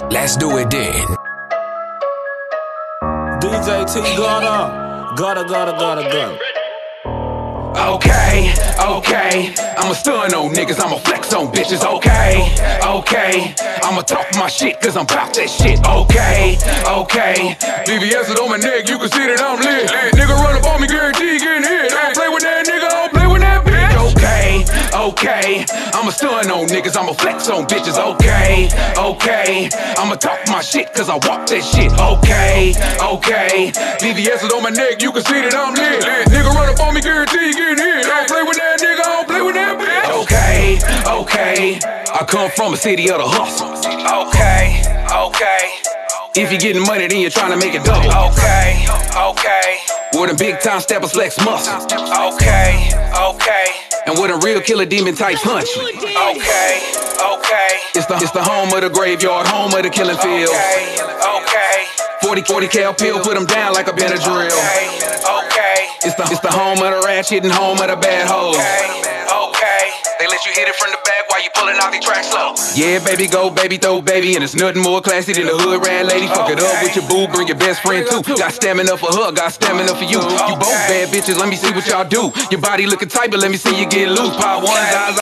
Let's do it then. DJ T Gutter, Gutter, Gutter, Gutter, Gutter. Okay, okay. I'ma stun on niggas, I'ma flex on bitches. Okay, okay. I'ma talk my shit, cause I'm about that shit. Okay, okay. VVS is on my neck, you can see that I'm lit. Nigga run up on me, guarantee Okay. I'ma stun on niggas, I'ma flex on bitches. Okay, okay. I'ma talk my shit, cause I walk that shit. Okay, okay. VVS is on my neck, you can see that I'm lit. Nigga run up on me, guarantee getting hit. Don't play with that nigga, don't play with that bitch. Okay, okay. I come from a city of the hustle. Okay, okay. If you're getting money, then you're trying to make it double. Okay, okay. With the big time steppers flex muscle. Okay, okay. And where the real killer demon types punch. Okay, okay. It's the it's the home of the graveyard, home of the killing field. Okay, okay. 40 40 cal pill, put them down like a Benadryl. Okay, okay. It's the it's the home of the ratchet and home of the bad hoes. Okay, okay. Let you hit it from the back while you pulling out the track slow. Yeah, baby, go, baby, throw, baby, and it's nothing more classy than the hood rat lady. Fuck it up with your boo, bring your best friend too. Got stamina for her, got stamina for you. You both bad bitches, let me see what y'all do. Your body looking tight, but let me see you get loose. Power one.